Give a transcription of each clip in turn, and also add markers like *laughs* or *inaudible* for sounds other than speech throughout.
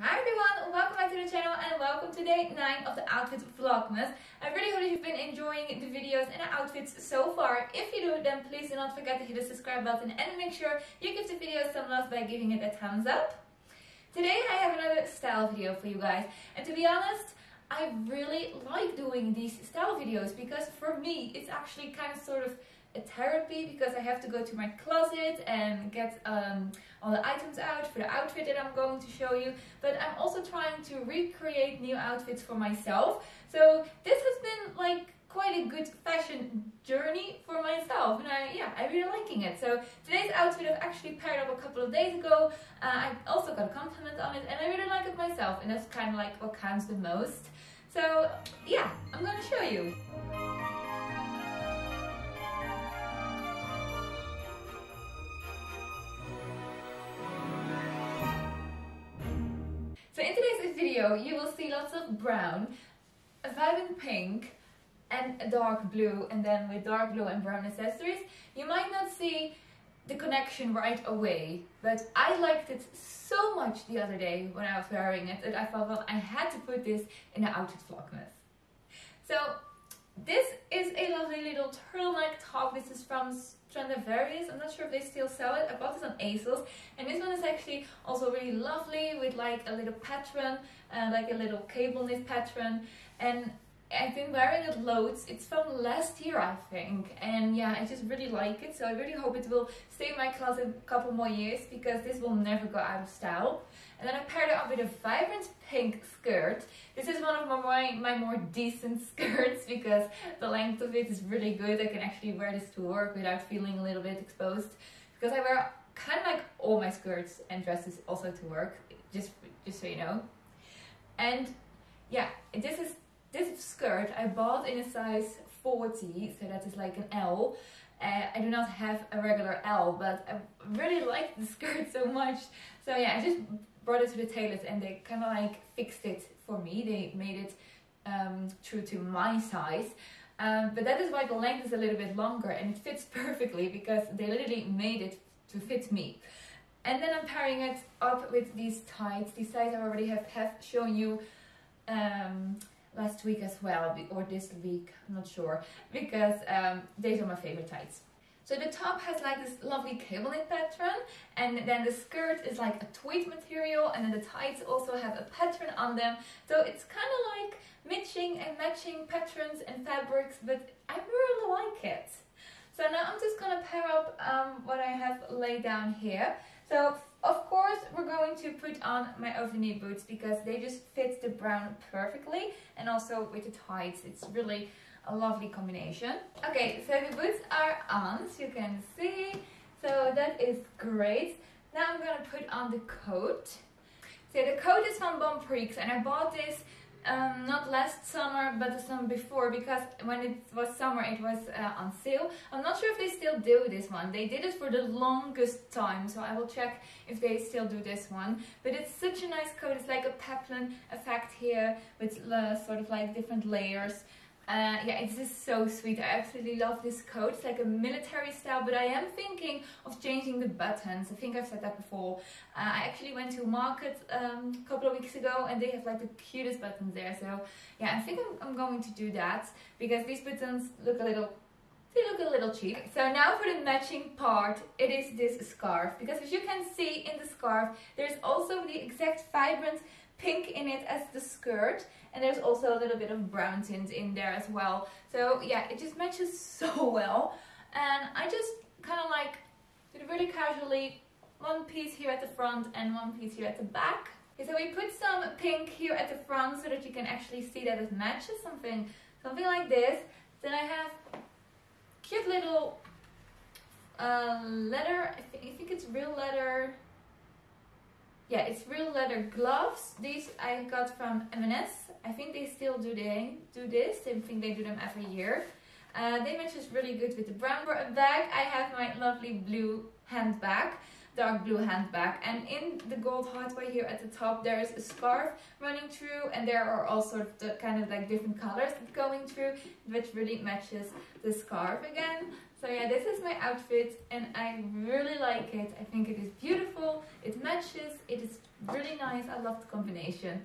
Hi everyone, welcome back to the channel and welcome to day 9 of the outfit vlogmas. I really hope you've been enjoying the videos and the outfits so far. If you do, then please do not forget to hit the subscribe button and make sure you give the video some love by giving it a thumbs up. Today I have another style video for you guys and to be honest, I really like doing these style videos because for me it's actually kind of sort of therapy because I have to go to my closet and get um, all the items out for the outfit that I'm going to show you. But I'm also trying to recreate new outfits for myself. So this has been like quite a good fashion journey for myself and I yeah I'm really liking it so today's outfit I've actually paired up a couple of days ago uh, I also got a compliment on it and I really like it myself and that's kind of like what counts the most so yeah I'm gonna show you video, you will see lots of brown, a vibrant pink, and a dark blue, and then with dark blue and brown accessories. You might not see the connection right away, but I liked it so much the other day when I was wearing it that I felt well, I had to put this in the outfit vlogmas. So this is a lovely little turtleneck top. This is from Stradivarius. I'm not sure if they still sell it. I bought this on ASOS. And this one is actually also really lovely with like a little pattern, uh, like a little cable knit pattern. And I've been wearing it loads. It's from last year, I think. And yeah, I just really like it. So I really hope it will stay in my closet a couple more years because this will never go out of style. And then I paired it up with a vibrant pink skirt. This is one of my, my more decent *laughs* skirts because the length of it is really good. I can actually wear this to work without feeling a little bit exposed. Because I wear kind of like all my skirts and dresses also to work, just, just so you know. And yeah, this is this skirt I bought in a size 40, so that is like an L. Uh, I do not have a regular L, but I really like the skirt so much. So yeah, I just brought it to the tailors and they kind of like fixed it for me. They made it um, true to my size. Um, but that is why the length is a little bit longer and it fits *laughs* perfectly because they literally made it to fit me. And then I'm pairing it up with these tights. These tights I already have, have shown you um, last week as well, or this week, I'm not sure, because um, these are my favorite tights. So the top has like this lovely cable knit pattern and then the skirt is like a tweed material and then the tights also have a pattern on them. So it's kind of like matching and matching patterns and fabrics, but I really like it. So now I'm just gonna pair up um, what I have laid down here. So of course we're going to put on my knee boots because they just fit the brown perfectly and also with the tights it's really a lovely combination. Okay, so the boots are on, so you can see. So that is great. Now I'm gonna put on the coat. So the coat is from Bonprix and I bought this um, not last summer but the summer before because when it was summer it was uh, on sale. I'm not sure if they still do this one. They did it for the longest time so I will check if they still do this one. But it's such a nice coat. It's like a peplum effect here with uh, sort of like different layers. Uh, yeah, it's just so sweet. I absolutely love this coat. It's like a military style, but I am thinking of changing the buttons. I think I've said that before. Uh, I actually went to market um, a couple of weeks ago and they have like the cutest buttons there. So yeah, I think I'm, I'm going to do that because these buttons look a little they look a little cheap. So now for the matching part, it is this scarf. Because as you can see in the scarf, there's also the exact vibrant pink in it as the skirt. And there's also a little bit of brown tint in there as well. So yeah it just matches *laughs* so well. And I just kind of like did really casually one piece here at the front and one piece here at the back. Okay, so we put some pink here at the front so that you can actually see that it matches something something like this. Then I have cute little uh, leather I, th I think it's real leather yeah, it's real leather gloves. These I got from M&S. I think they still do they do this. I think they do them every year. Uh, they match just really good with the brown bag. I have my lovely blue handbag, dark blue handbag. And in the gold hardware here at the top, there is a scarf running through. And there are all sorts of the, kind of like different colors going through, which really matches the scarf again. So yeah, this is my outfit and I really like it. I think it is beautiful, it matches, it is really nice. I love the combination.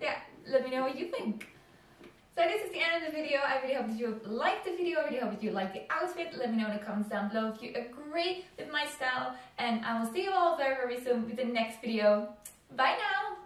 Yeah, let me know what you think. So this is the end of the video. I really hope that you liked the video. I really hope that you liked the outfit. Let me know in the comments down below if you agree with my style. And I will see you all very, very soon with the next video. Bye now!